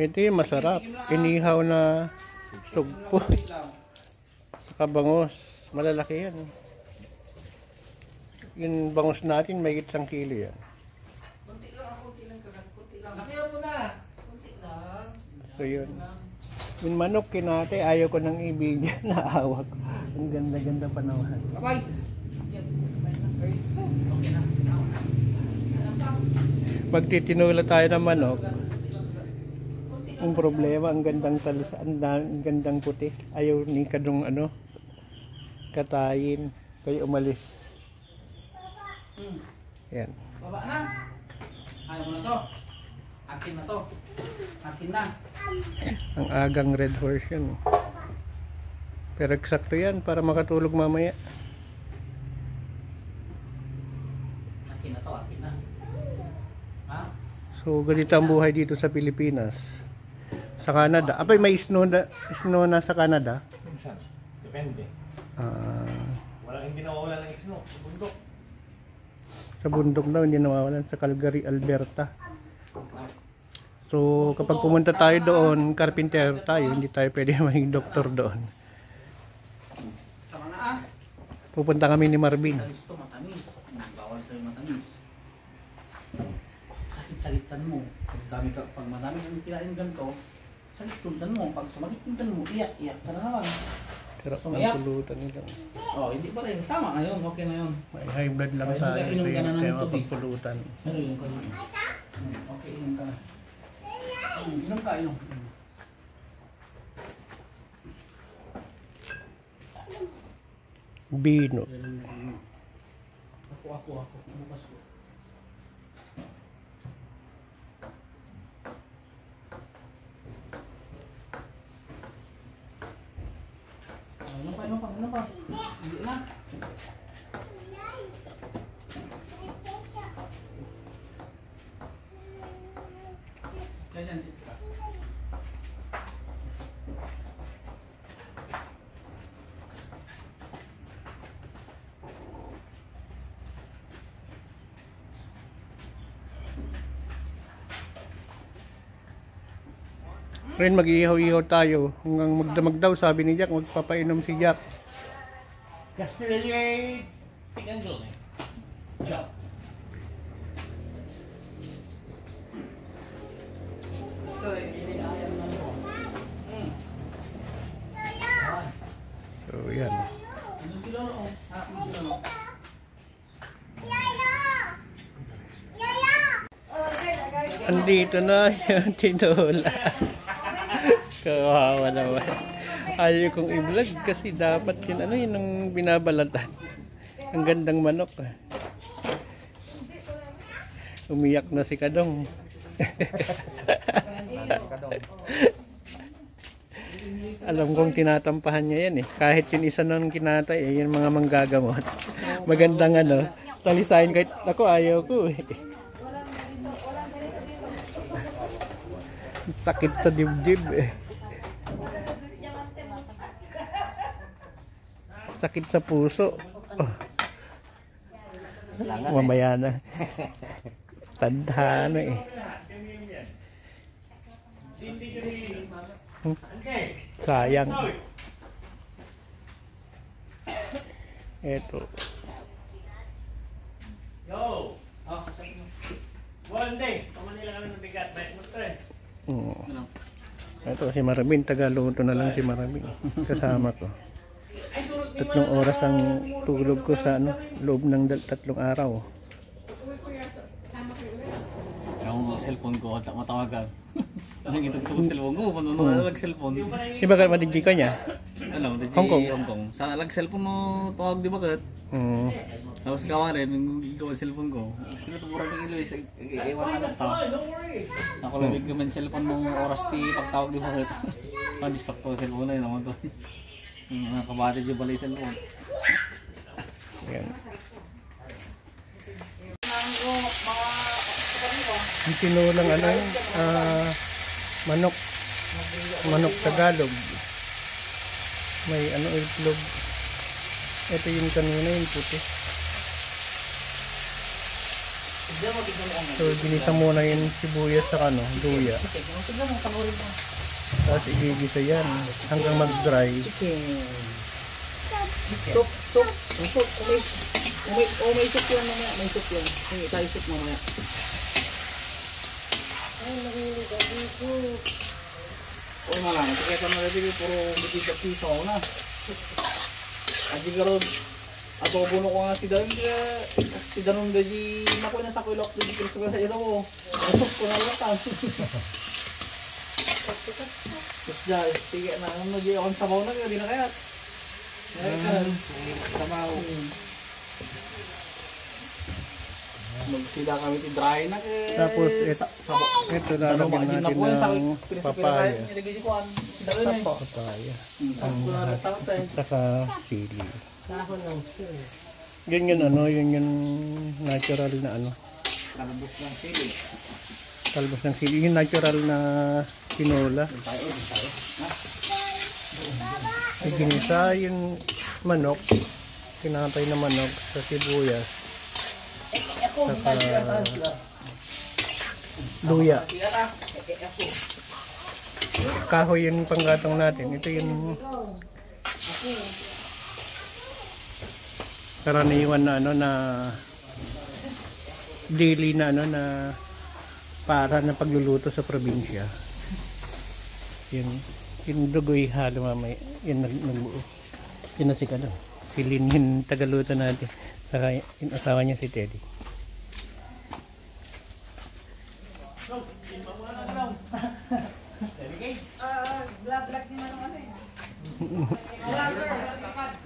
Ito yung masarap. Inihaw na tugpo. Saka bangus. Malalaki yan. Yung bangus natin, may isang kilo yan. So yun. Yung manok kinate, ayaw ko nang ibigyan. Naawa ko. Ang ganda-ganda panawahan. Bye-bye. Magtitinula tayo ng manok. Ang problema, ang gandang talisa, ang, ang gandang puti. Ayaw ni kadong ano, katayin. Kaya umalis. Yan. Baba na. Ayaw mo na to. Akin na to. Akin na. Ang agang red horse yun. Pero eksakto yan para makatulog mamaya. Akin na to. Akin na. Ha? So ganito ang buhay dito sa Pilipinas. Sa Canada. Apay may snow na, snow na sa Canada. Minsan. Depende. Ah, Wala hindi nawawala ng snow. Sa bundok. sa bundok daw hindi nawawalan sa Calgary, Alberta. So kapag pumunta tayo doon, carpenter tayo, hindi tayo pwede maging doktor doon. Tama na ah. Pupunta kami ni Marvin. Matamis to. Matamis. Bawal sa'yo matamis. Sakit-sakitan mo. Pag dami ka, pag madami kang kinain ganito, sakit tuldan mo. Pag sumakit tuldan mo, iyak, iyak ka na lang. Pero Sumayak. ang pulutan nila. Oh, hindi pa rin. Tama na yun. Okay na yun. May high blood lang Ay, tayo. ka na yung ng tema tubig. pagpulutan. Ano yung kayo? Hmm, Okay, inom ka na. Hmm, Inom ka, inom. Hmm. Bino. Ako, ako, ako. Bukas ko. Ah, Ano pa, ano pa, ano pa? Hindi na. Ganyan, sit ka. Ngayon mag-ihaw-ihaw tayo. Hanggang magdamag daw, sabi ni Jack, magpapainom si Jack. Castellate. Tingnan eh. Chop. Ito eh, iniayam na mo. So yan. Ano sila no? Ha, ano sila? Andito na yung tinola. Kawawa naman. Ayaw kong i-vlog kasi dapat yun ano yun ang binabalatan. Ang gandang manok. ah. Umiyak na si Kadong. Alam kong tinatampahan niya yan eh. Kahit yung isa nang kinatay, eh, yung mga manggagamot. Magandang ano, talisayin kahit ako ayaw ko eh. Sakit sa dibdib eh. Sakit sa puso. Oh. Mamaya na. Tadhana eh. Hmm. Sayang. Eto. Yo. Oh. One day. Pamanila kami ng bigat. Baik mo tre. Oo. Ano? Ito si Marabin, Tagaluto na lang si Marabin. Kasama ko. Tatlong oras ang tulog ko sa ano, loob ng dal- tatlong araw. Yung cellphone ko, at matawagan. Anong itugtog ang cellphone ko, paano na nag cellphone? Di ba madigi ka niya? Ano, di Hong Kong? Hong Kong. Sa alag cellphone mo, tawag di ba kat? Oo. Tapos kawa rin, yung ikaw ang cellphone ko. Sila ito mura ng Iloy, iwan na lang ta. Ako lang bigyan man cellphone mong oras ti pagtawag di ba kat? Ang disok ko cellphone na yun naman to. Yung di bala yung cellphone. Yan. Yung tinulang ano yun, ah, manok. Manok Tagalog. May ano, itlog. Ito yung kanina yung puti. Mo, mo ang So, ginisa muna yung sibuyas sa ano, luya. Tignan mo, mo, mo. Tapos igigisa yan hanggang mag-dry. Chicken. Soup, soup, ang soup. Okay. Oh, may, oh, may soup yan mamaya. May soup yan. May tayo soup mamaya. Oh, malang. Kaya na rin puro bitig piso na. At di karon ato buno ko nga si Daron kaya si Daron gaji nako na sa kulok di ko sa ito mo. Soup ko na lang Tapos dahil, sige na, ano nag akong sabaw na, hindi na kaya. Kaya ka, sabaw. Magsida kami ti dry na kaya. Tapos, sabaw. Ito lalagyan natin ng papaya. Papaya. Ang ko na natawag tayo. Saka chili. Yun yun ano, yun yung natural na ano. Kalabos ng sili. Talbos ng chili. Yung natural na tinola. Tayo, tayo. Yung ginisa yung manok. Kinatay na manok sa sibuyas. Saka luya. Kahoy yung panggatong natin. Ito yung karaniwan na ano na daily na ano na para na pagluluto sa probinsya. Yun. Yung dugoy halo mamay. Yun nag nagbuo. Yun na si Kano. Si Lin yung tagaluto natin. Saka yung asawa niya si Teddy.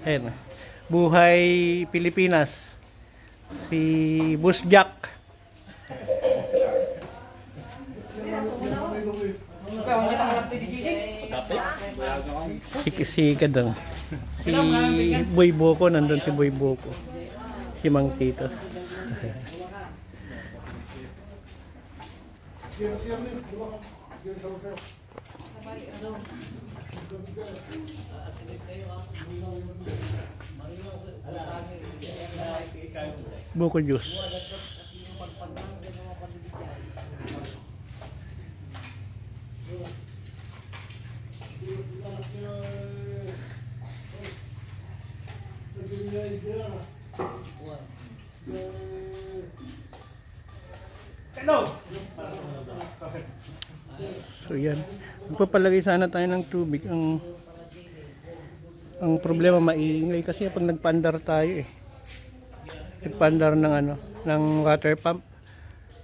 Ayan. Buhay Pilipinas. Si Bus Jack. Si, si Kadang. Si Boy Boko, nandun si Boy Boko. Si Mang Tito. Buko juice. So yan. Magpapalagay sana tayo ng tubig. Ang ang problema maiingay kasi pag nagpandar tayo eh. Nagpandar ng ano, ng water pump.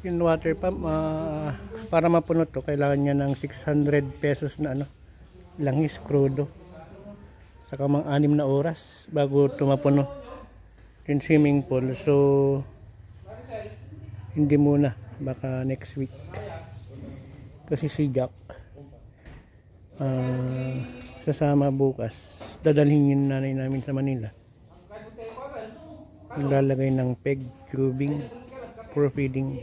Yung water pump ah, para mapuno to kailangan niya ng 600 pesos na ano, langis crudo. Saka mga anim na oras bago tumapuno yung swimming pool. So hindi muna baka next week. Kasi si Jack ah, sasama bukas. Dadalhin yung nanay namin sa Manila. Naglalagay ng peg tubing for feeding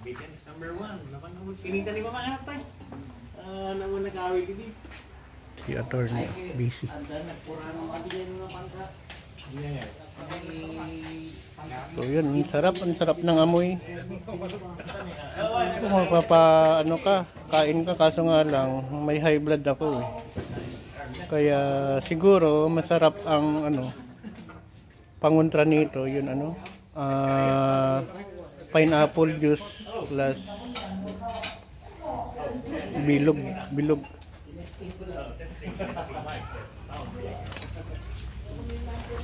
Kaibigan, number one. Naman naman, kinita ni Mama tayo. Ah, naman nag-away din eh. si attorney busy so yun ang sarap ang sarap ng amoy. Kung magpapa ano ka kain ka kaso nga lang may high blood ako eh. Kaya siguro masarap ang ano pangontra nito yun ano ah pineapple juice plus bilog bilog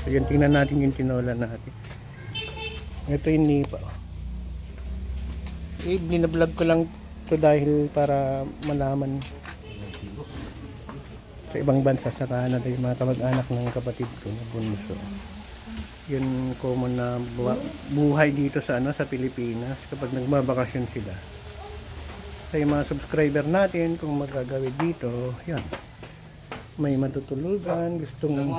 So tingnan natin yung tinola natin. Ito yung nipa. Eh, binablog ko lang to dahil para malaman sa ibang bansa sa Canada yung mga kamag-anak ng kapatid ko na bunso. Yun common na buha- buhay dito sa ano sa Pilipinas kapag nagbabakasyon sila. Sa yung mga subscriber natin kung magagawin dito, yan. May matutulugan, gustong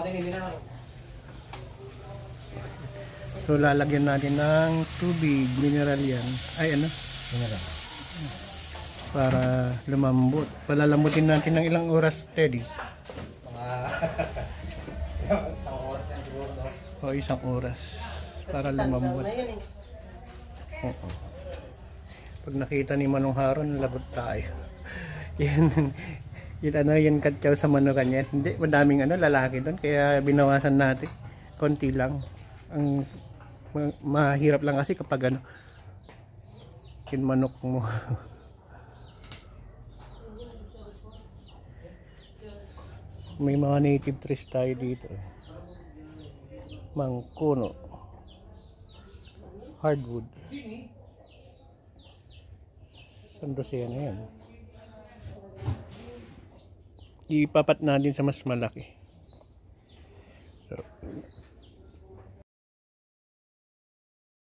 So lalagyan natin ng tubig, mineral yan. Ay ano? Mineral. Para lumambot. Palalambutin natin ng ilang oras, Teddy. O isang oras. Para lumambot. Oo. Pag nakita ni Manong Haron, lagot tayo. yan, yun ano, yun katsaw sa manukan yan. Hindi, madaming ano, lalaki doon. Kaya binawasan natin. Konti lang. Ang ma- mahirap lang kasi kapag ano, yung manok mo. May mga native trees tayo dito. eh. Mangkuno. Hardwood. Sandosya na yan. Ipapat natin sa mas malaki. So,